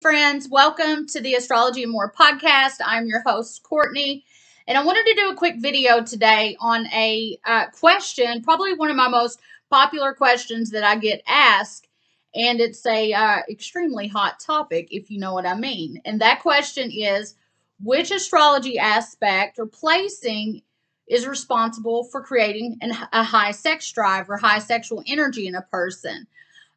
friends. Welcome to the Astrology and More podcast. I'm your host, Courtney, and I wanted to do a quick video today on a uh, question, probably one of my most popular questions that I get asked, and it's a uh, extremely hot topic, if you know what I mean. And that question is, which astrology aspect or placing is responsible for creating an, a high sex drive or high sexual energy in a person?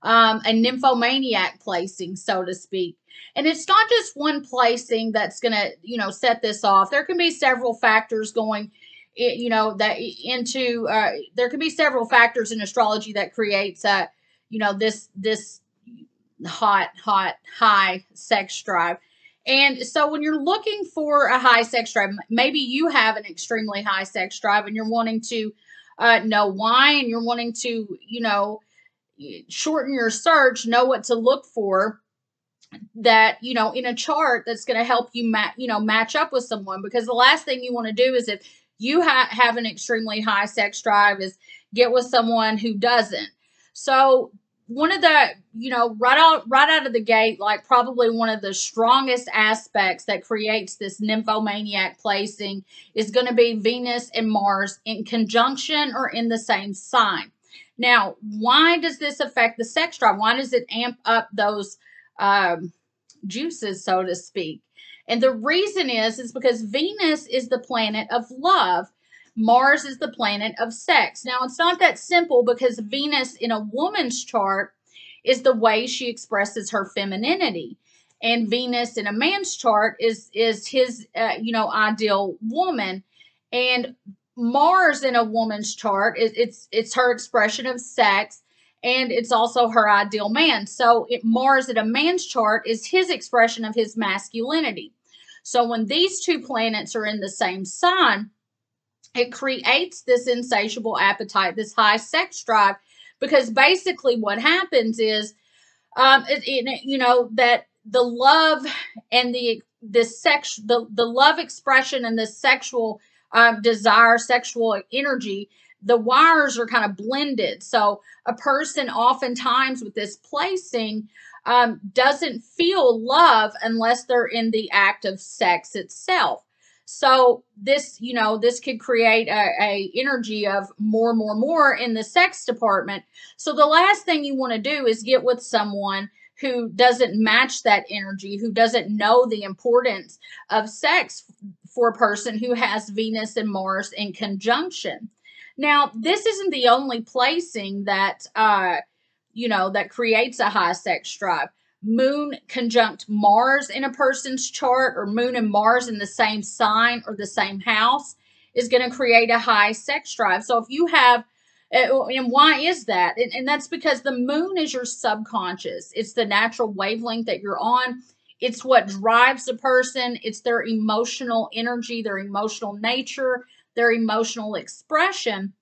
Um, a nymphomaniac placing, so to speak. And it's not just one placing that's going to, you know, set this off. There can be several factors going, you know, that into, uh, there can be several factors in astrology that creates, uh, you know, this, this hot, hot, high sex drive. And so when you're looking for a high sex drive, maybe you have an extremely high sex drive and you're wanting to uh, know why and you're wanting to, you know, shorten your search, know what to look for that you know in a chart that's going to help you match you know match up with someone because the last thing you want to do is if you ha- have an extremely high sex drive is get with someone who doesn't. So one of the you know right out right out of the gate like probably one of the strongest aspects that creates this nymphomaniac placing is going to be venus and mars in conjunction or in the same sign now why does this affect the sex drive why does it amp up those um, juices, so to speak. And the reason is, is because Venus is the planet of love. Mars is the planet of sex. Now, it's not that simple because Venus in a woman's chart is the way she expresses her femininity. And Venus in a man's chart is is his uh, you know ideal woman. And Mars in a woman's chart is it's it's her expression of sex and it's also her ideal man. So it Mars in a man's chart is his expression of his masculinity. So when these two planets are in the same sign, it creates this insatiable appetite, this high sex drive, because basically what happens is, um, it, it, you know, that the love and the the sex, the the love expression and the sexual desire, sexual energy the wires are kind of blended. So a person oftentimes with this placing um, doesn't feel love unless they're in the act of sex itself. So this, you know, this could create a, a energy of more, more, more in the sex department. So the last thing you want to do is get with someone who doesn't match that energy, who doesn't know the importance of sex for a person who has Venus and Mars in conjunction. Now, this isn't the only placing that, uh, you know, that creates a high sex drive. Moon conjunct Mars in a person's chart, or Moon and Mars in the same sign or the same house, is going to create a high sex drive. So if you have and why is that? And, and, that's because the moon is your subconscious. It's the natural wavelength that you're on. It's what drives the person. It's their emotional energy, their emotional nature their emotional expression.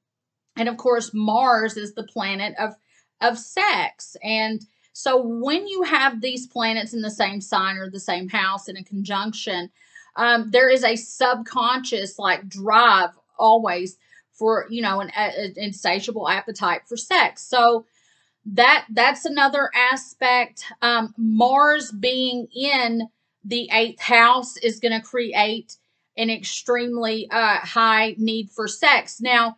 And of course, Mars is the planet of, of sex. And so when you have these planets in the same sign or the same house in a conjunction, um, there is a subconscious like drive always for you know an, an insatiable appetite for sex. So that that's another aspect. Um, Mars being in the eighth house is going to create an extremely uh, high need for sex. Now,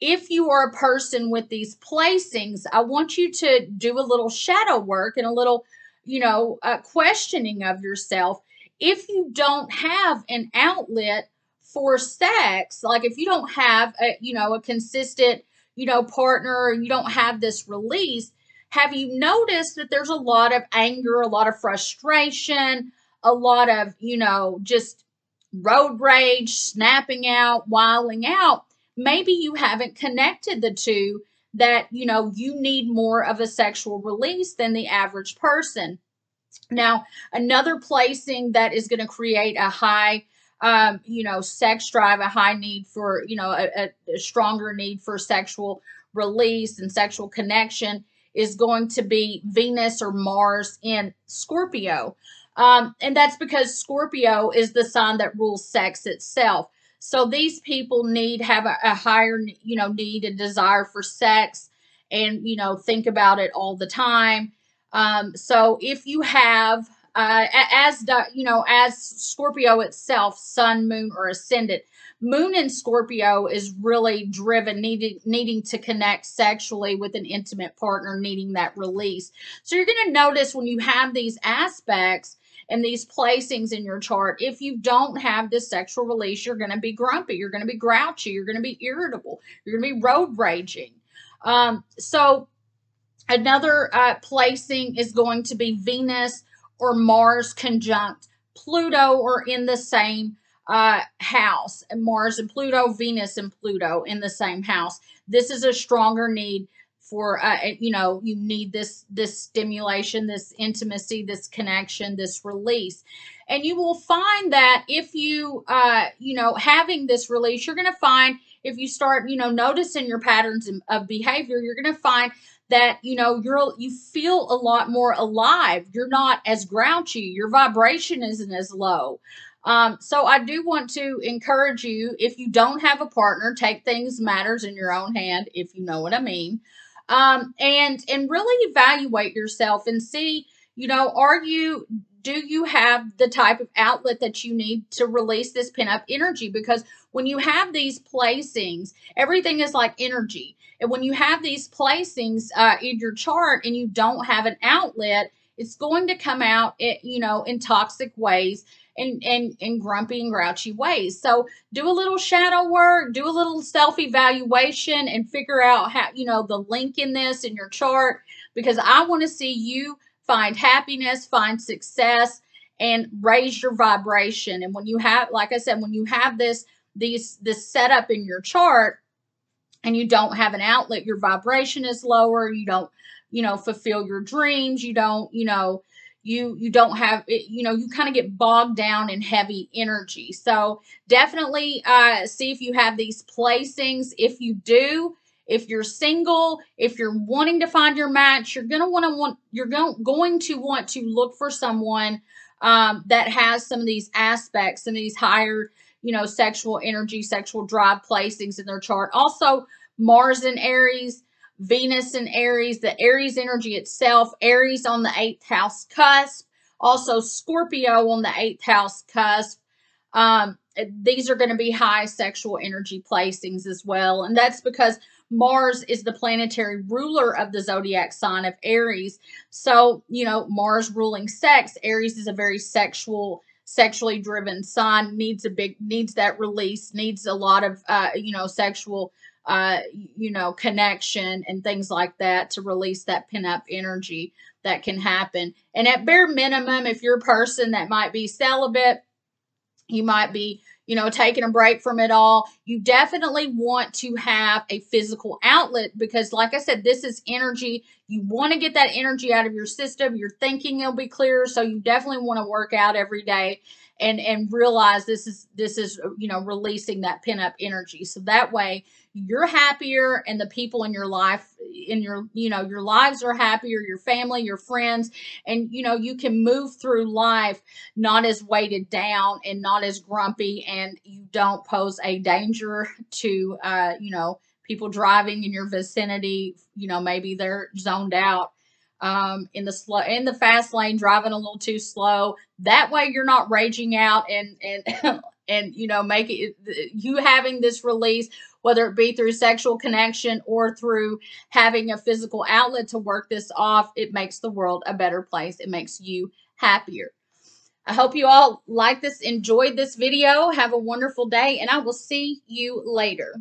if you are a person with these placings, I want you to do a little shadow work and a little, you know, uh, questioning of yourself. If you don't have an outlet for sex, like if you don't have a, you know, a consistent, you know, partner, you don't have this release, have you noticed that there's a lot of anger, a lot of frustration, a lot of, you know, just road rage, snapping out, wiling out, maybe you haven't connected the two that, you know, you need more of a sexual release than the average person. Now, another placing that is going to create a high, um, you know, sex drive, a high need for, you know, a, a stronger need for sexual release and sexual connection is going to be Venus or Mars in Scorpio. Um, and that's because Scorpio is the sign that rules sex itself. So these people need have a, a higher, you know, need and desire for sex and, you know, think about it all the time. Um, so if you have uh, as the, you know, as Scorpio itself, sun, moon, or ascendant. Moon in Scorpio is really driven, needing needing to connect sexually with an intimate partner, needing that release. So you're going to notice when you have these aspects and these placings in your chart, if you don't have this sexual release, you're going to be grumpy, you're going to be grouchy, you're going to be irritable, you're going to be road raging. Um, so another uh, placing is going to be Venus or Mars conjunct Pluto or in the same uh, house. Mars and Pluto, Venus and Pluto in the same house. This is a stronger need for uh, you know you need this this stimulation this intimacy this connection this release and you will find that if you uh you know having this release you're going to find if you start you know noticing your patterns of behavior you're going to find that you know you're you feel a lot more alive. You're not as grouchy. Your vibration isn't as low. Um, so I do want to encourage you, if you don't have a partner, take things matters in your own hand, if you know what I mean. Um, and and really evaluate yourself and see, you know, are you do you have the type of outlet that you need to release this pin up energy? Because when you have these placings, everything is like energy. And when you have these placings uh, in your chart and you don't have an outlet, it's going to come out, eh, you know, in toxic ways and and in grumpy and grouchy ways. So do a little shadow work, do a little self evaluation, and figure out how you know the link in this in your chart because I want to see you find happiness, find success, and raise your vibration. And when you have, like I said, when you have this these this setup in your chart and you don't have an outlet, your vibration is lower. You don't you know fulfill your dreams. You don't you know you you don't have you know you kind of get bogged down in heavy energy so definitely uh see if you have these placings if you do if you're single if you're wanting to find your match you're gonna want to want you're going going to want to look for someone um, that has some of these aspects and these higher you know sexual energy sexual drive placings in their chart also mars and aries Venus in Aries, the Aries energy itself, Aries on the eighth house cusp, also Scorpio on the eighth house cusp. Um, these are going to be high sexual energy placings as well. And that's because Mars is the planetary ruler of the zodiac sign of Aries. So, you know, Mars ruling sex, Aries is a very sexual sexually driven sign needs a big needs that release needs a lot of uh you know sexual uh, you know, connection and things like that to release that pin up energy that can happen. And at bare minimum, if you're a person that might be celibate, you might be, you know, taking a break from it all. You definitely want to have a physical outlet because, like I said, this is energy. You want to get that energy out of your system. Your thinking will be clearer. So you definitely want to work out every day and and realize this is this is you know releasing that pent up energy so that way you're happier and the people in your life in your you know your lives are happier your family your friends and you know you can move through life not as weighted down and not as grumpy and you don't pose a danger to uh you know people driving in your vicinity you know maybe they're zoned out um, in the slow in the fast lane, driving a little too slow. That way, you're not raging out and and and you know make it you having this release, whether it be through sexual connection or through having a physical outlet to work this off. It makes the world a better place. It makes you happier. I hope you all like this, enjoyed this video. Have a wonderful day, and I will see you later.